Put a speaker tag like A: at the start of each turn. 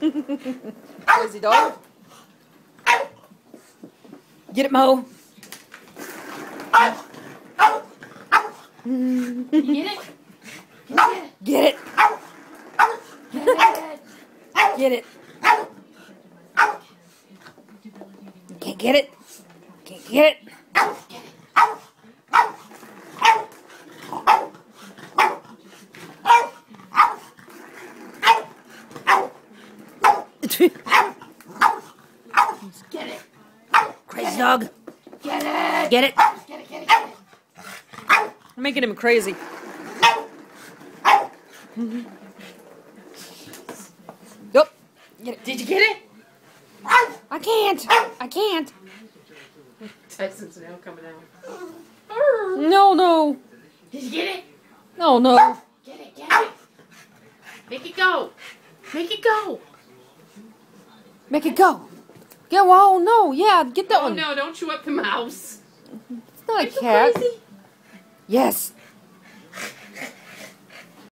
A: Crazy dog. Get it, Moe.
B: You get it?
A: Get it. Get it. Can't get it. Can't get it.
B: Get it.
A: Crazy dog.
B: Get it.
A: Get it.
B: Get it, get it, get it.
A: I'm making him crazy. Yup. Get it.
B: Did you get it?
A: I can't. I can't.
B: Tyson's now coming out.
A: No, no.
B: Did you get it?
A: No, no.
B: Get it, get it. Make it go. Make it go.
A: Make it go. Get oh no, yeah, get that
B: Oh
A: one.
B: no, don't chew up the mouse.
A: It's not a
B: It's so
A: cat.
B: crazy.
A: Yes.